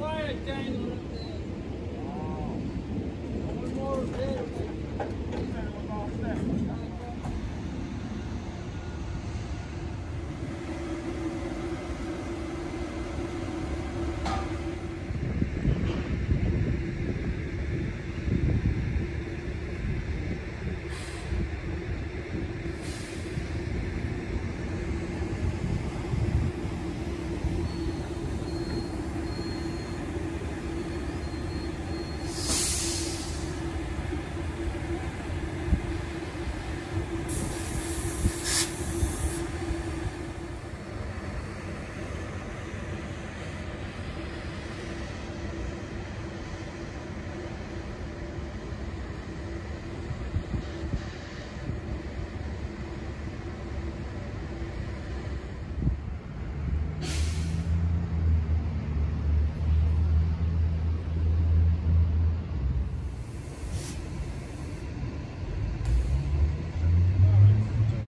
quiet, Daniel.